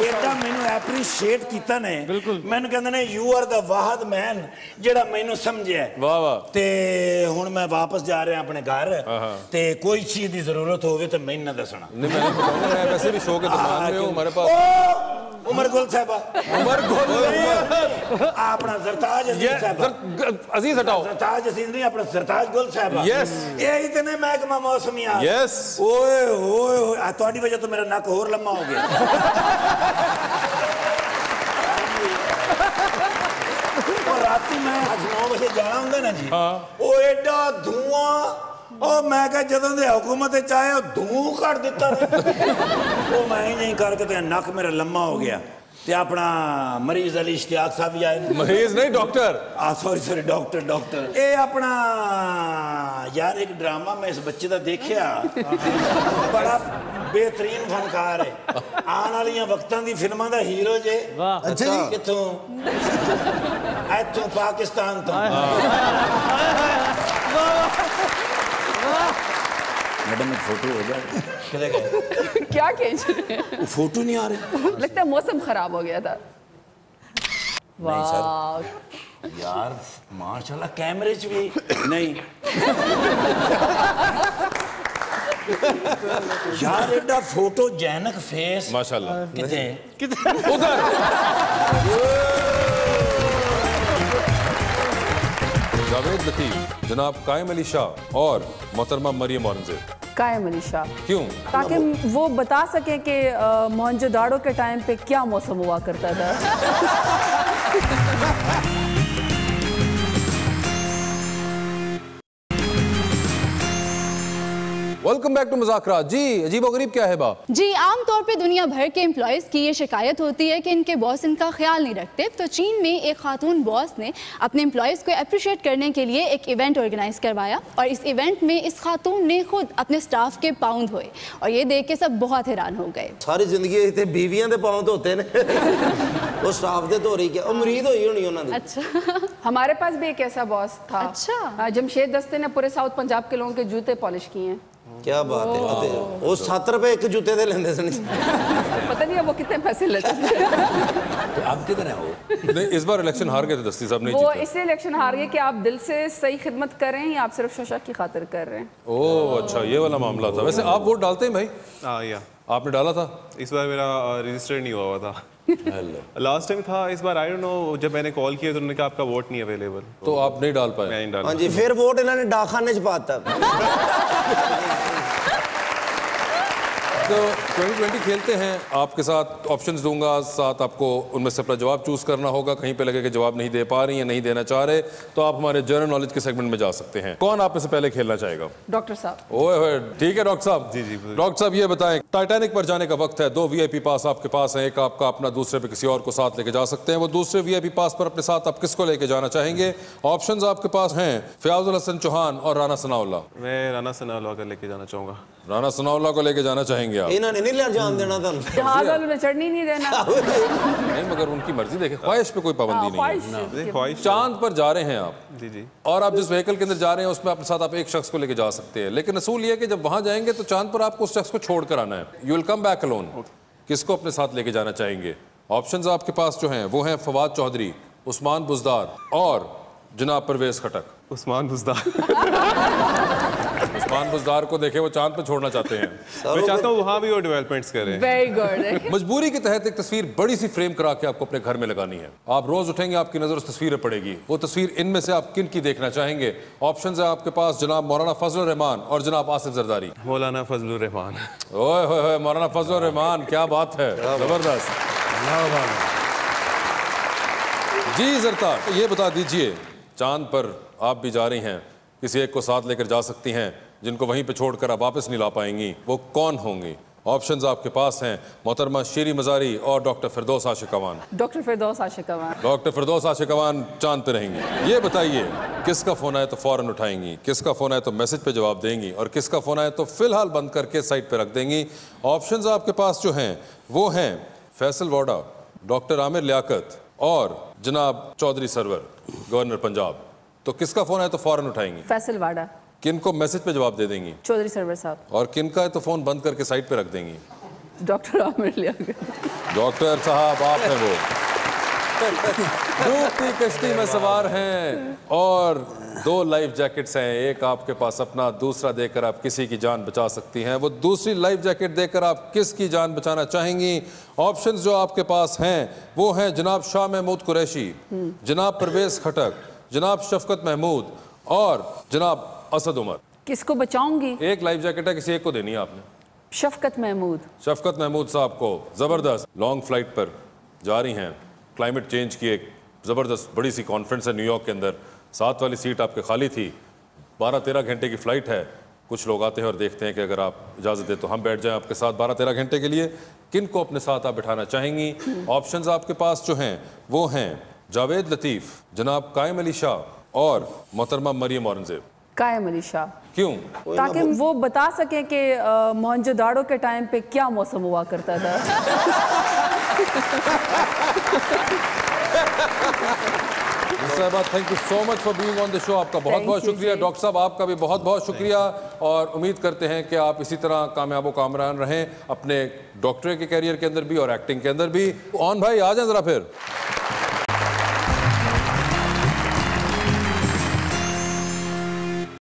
ਇਹਦਾ ਮੈਨੂੰ ਐਪਰੀਸ਼ੀਏਟ ਕੀਤਾ ਨੇ। ਮੈਨੂੰ ਕਹਿੰਦੇ ਨੇ ਯੂ ਆਰ ਦਾ ਵਾਹਦ ਮੈਨ ਜਿਹੜਾ ਮੈਨੂੰ ਸਮਝਿਆ। ਵਾਹ ਵਾਹ। ਤੇ ਹੁਣ ਮੈਂ ਵਾਪਸ ਜਾ ਰਿਹਾ ਆਪਣੇ ਘਰ। ਤੇ ਕੋਈ ਚੀਜ਼ ਦੀ ਜ਼ਰੂਰਤ ਹੋਵੇ ਤੇ ਮੈਨੂੰ ਦੱਸਣਾ। ਨਹੀਂ ਮੈਂ ਵੈਸੇ ਵੀ ਸ਼ੋਅ ਕੇ ਦੁਕਾਨ ਹੋ ਹਮਾਰੇ ਪਾਸ عمر گل صاحبہ عمر گل نہیں اپنا زرتاج عزیز صاحبہ عزیز ہٹاؤ زرتاج عزیز نہیں اپنا زرتاج گل صاحبہ یس یہ اتنے محکمہ موسمی موسمیات یس اوئے ہوئے ہوئے تہاڈی وجہ تو میرا ناک اور لمبا ہو گیا اور رات میں آج نو بجے جانا ہوں گا نا جی وہ ایڈا دھواں ਉਹ ਮੈਂ ਕਿਹਾ ਜਦੋਂ ਦੇ ਹਕੂਮਤ ਚ ਆਏ ਉਹ ਧੂ ਕੱਢ ਦਿੱਤਾ ਉਹ ਮੈਂ ਹੀ ਨਹੀਂ ਕਰਕੇ ਤੇ ਨੱਕ ਮੇਰਾ ਲੰਮਾ ਹੋ ਗਿਆ। ਤੇ ਆਪਣਾ ਮਰੀਜ਼ ਅਲੀ ਇਸ਼ਤਿਆਕ ਸਾਹਿਬ ਵੀ ਆਏ ਮਰੀਜ਼ ਨਹੀਂ ਡਾਕਟਰ? ਆ ਸੌਰੀ ਸੌਰੀ ਡਾਕਟਰ ਡਾਕਟਰ। ਇਹ ਆਪਣਾ ਯਾਰ ਇੱਕ ਡਰਾਮਾ ਮੈਂ ਇਸ ਬੱਚੇ ਦਾ ਦੇਖਿਆ। ਬੜਾ ਬਿਹਤਰੀਨ ਫਨਕਾਰ ਹੈ। ਆਉਣ ਵਾਲੀਆਂ ਵਕਤਾਂ ਦੀ ਫਿਲਮਾਂ ਦਾ ਹੀਰੋ ਜੇ। ਅੱਛਾ ਜੀ। ਕਿੱਥੋਂ? ਇੱਥੋਂ ਪਾਕਿਸਤਾਨ ਤੋਂ। ਵਾਹ। میڈم ایک فوٹو ہو جائے۔ کیا کھینچ رہے ہیں؟ فوٹو نہیں آ رہے۔ لگتا ہے موسم خراب ہو گیا تھا۔ یار ماشاء اللہ کیمرے چ بھی۔ نہیں۔ یار ایڈا فوٹو جینک فیس ماشاء اللہ کتنے؟ ادھر۔ جاوید لطیف جناب قائم علی شاہ اور محترمہ مریم اورنزے قائم علی شاہ۔ کیوں؟ تاکہ وہ بتا سکے کہ مونجداڑوں کے ٹائم پہ کیا موسم ہوا کرتا تھا۔ ویلکم بیک ٹو مذاکرات جی عجیب و غریب کیا ہے با؟ جی عام طور پہ دنیا بھر کے امپلائیز کی یہ شکایت ہوتی ہے کہ ان کے باس ان کا خیال نہیں رکھتے۔ تو چین میں ایک خاتون باس نے اپنے امپلائیز کو اپریشیٹ کرنے کے لیے ایک ایونٹ ارگنائز کروایا اور اس ایونٹ میں اس خاتون نے خود اپنے سٹاف کے پاؤنڈ ہوئے اور یہ دیکھ کے سب بہت حیران ہو گئے۔ ساری زندگی اتنے بیویاں دے پاؤنڈ ہوتے ہیں۔ وہ سٹاف دے تو رہی کیا امرید ہوئی ہونی انہوں نے۔ اچھا۔ ہمارے پاس بھی ایک ایسا باس تھا۔ اچھا۔ جمشید دستے نے پورے ساؤتھ پنجاب کے لوگوں کے جوتے پالش کیے ہیں۔ کیا بات ہے؟ وہ سات روپے ایک جوتے دے لیندے سنی پتہ نہیں ہے وہ کتنے پیسے لیتے تو آپ کدھر ہیں وہ؟ نہیں اس بار الیکشن ہار گئے تھے دستی صاحب نہیں جیتے۔ وہ اس لیے الیکشن ہار گئے کہ آپ دل سے صحیح خدمت کر رہے ہیں یا آپ صرف شوشا کی خاطر کر رہے ہیں؟ اوہ اچھا یہ والا معاملہ تھا۔ ویسے آپ ووٹ ڈالتے ہیں بھائی؟ آہ یا۔ آپ نے ڈالا تھا؟ اس بار میرا رجسٹر نہیں ہوا ہوا تھا۔ لاسٹ ٹائم تھا اس بار آئی ڈونٹ نو جب میں نے کال کیا تو انہوں نے کہا آپ کا ووٹ نہیں اویلیبل تو آپ نہیں ڈال پائے؟ ہاں جی پھر ووٹ انہوں نے ڈاکہ نے چھپاتا آج ٹوئنٹی ٹوئنٹی کھیلتے ہیں۔ آپ کے ساتھ آپشنز دوں گا ساتھ آپ کو ان میں سے اپنا جواب چوز کرنا ہوگا۔ کہیں پہ لگے کہ جواب نہیں دے پا رہی ہیں نہیں دینا چاہ رہے تو آپ ہمارے جنرل نالج کے سیگمنٹ میں جا سکتے ہیں۔ کون آپ میں سے پہلے کھیلنا چاہے گا؟ ڈاکٹر صاحب۔ اوے ہوئے ٹھیک ہے ڈاکٹر صاحب۔ جی جی ڈاکٹر صاحب یہ بتائیں ٹائٹینک پر جانے کا وقت ہے۔ دو وی آئی پی پاس آپ کے پاس ہیں ایک آپ کا اپنا دوسرے پہ کسی اور کو ساتھ لے کے جا سکتے ہیں۔ وہ دوسرے وی آئی پی پاس پر اپنے ساتھ آپ کس کو لے کے جانا چاہیں گے؟ آپشنز آپ کے پاس ہیں۔ فیاض الحسن چوہان اور رانا ثناء اللہ میں رانا ثناء اللہ کا لے کے جانا چاہوں گا۔ رانا ثناء اللہ کو لے کے جانا چاہیں گے آپ؟ انہوں نے نہیں لے جان دینا تھا۔ جہاز والوں نے چڑھنی نہیں دینا۔ نہیں مگر ان کی مرضی دیکھیں خواہش پہ کوئی پابندی ہاں، نہیں ہے۔ چاند پر جا رہے ہیں آپ۔ جی، جی۔ اور آپ جس وہیکل کے اندر جا رہے ہیں اس میں اپنے ساتھ آپ ایک شخص کو لے کے جا سکتے ہیں۔ لیکن اصول یہ ہے کہ جب وہاں جائیں گے تو چاند پر آپ کو اس شخص کو چھوڑ کر آنا ہے۔ You will come back alone کس کو اپنے ساتھ لے کے جانا چاہیں گے؟ آپشنز آپ کے پاس جو ہیں وہ ہیں فواد چودھری عثمان بزدار اور جناب پرویز خٹک عثمان بزدار۔ عثمان بزدار کو دیکھیں وہ چاند پہ چھوڑنا چاہتے ہیں۔ میں چاہتا ہوں وہاں بھی وہ ڈیولپمنٹس کریں۔ مجبوری کے تحت ایک تصویر بڑی سی فریم کرا کے آپ کو اپنے گھر میں لگانی ہے۔ آپ روز اٹھیں گے آپ کی نظر اس تصویر پڑے گی۔ وہ تصویر ان میں سے آپ کن کی دیکھنا چاہیں گے؟ آپشنز ہیں آپ کے پاس جناب مولانا فضل الرحمان اور جناب آصف زرداری۔ مولانا فضل الرحمان مولانا فضل الرحمان کیا بات ہے؟ زبردست۔ جی زردار یہ بتا دیجیے چاند پر آپ بھی جا رہی ہیں کسی ایک کو ساتھ لے کر جا سکتی ہیں جن کو وہیں پہ چھوڑ کر آپ واپس نہیں لا پائیں گی وہ کون ہوں گی؟ آپشنز آپ کے پاس ہیں محترمہ شیری مزاری اور doctor Firdous Ashiq Awan doctor Firdous Ashiq Awan doctor Firdous Ashiq Awan چاند پہ رہیں گی۔ یہ بتائیے کس کا فون آئے تو فوراً اٹھائیں گی کس کا فون آئے تو میسج پہ جواب دیں گی اور کس کا فون آئے تو فی الحال بند کر کے سائٹ پہ رکھ دیں گی؟ آپشنز آپ کے پاس جو ہیں وہ ہیں فیصل واڈا ڈاکٹر عامر لیاقت اور جناب چودری سرور گورنر پنجاب تو کس کا فون ہے تو فوراً اٹھائیں گی۔ فیصل واڈا کن کو میسج پہ جواب دے دیں گی؟ چودری سرور صاحب۔ اور کن کا ہے تو فون بند کر کے سائٹ پہ رکھ دیں گی۔ ڈاکٹر عامر لیا ڈاکٹر صاحب آپ ہیں وہ۔ دھوپ کشتی میں سوار ہیں اور دو لائف جیکٹس ہیں ایک آپ کے پاس اپنا دوسرا دے کر آپ کسی کی جان بچا سکتی ہیں۔ وہ دوسری لائف جیکٹ دے کر آپ کس کی جان بچانا چاہیں گی؟ آپشنز جو آپ کے پاس ہیں وہ ہیں جناب شاہ محمود قریشی جناب پرویز کھٹک جناب شفقت محمود اور جناب اسد عمر۔ کس کو بچاؤں گی؟ ایک لائف جیکٹ ہے کسی ایک کو دینی ہے آپ نے۔ شفقت محمود۔ شفقت محمود صاحب کو زبردست لانگ فلائٹ پر جا رہی ہیں۔ کلائمیٹ چینج کی ایک زبردست بڑی سی کانفرنس ہے نیو یارک کے اندر۔ سات والی سیٹ آپ کے خالی تھی۔ بارہ تیرہ گھنٹے کی فلائٹ ہے۔ کچھ لوگ آتے ہیں اور دیکھتے ہیں کہ اگر آپ اجازت دیں تو ہم بیٹھ جائیں آپ کے ساتھ بارہ تیرہ گھنٹے کے لیے۔ کن کو اپنے ساتھ آپ بٹھانا چاہیں گی؟ آپشنز آپ کے پاس جو ہیں وہ ہیں جاوید لطیف جناب قائم علی شاہ اور محترمہ مریم اورنگزیب۔ قائم علی شاہ۔ کیوں؟ تاکہ وہ بتا سکیں کہ مہنجو داڑو کے ٹائم پہ کیا موسم ہوا کرتا تھا۔ صاحبہ thank you so much for being on the show آپ کا بہت بہت شکریہ جی۔ ڈاکٹر صاحب آپ کا بھی بہت بہت شکریہ اور امید کرتے ہیں کہ آپ اسی طرح کامیاب و کامران رہیں اپنے ڈاکٹر کے کیریئر کے اندر بھی اور ایکٹنگ کے اندر بھی۔ آن بھائی آ جائیں ذرا پھر۔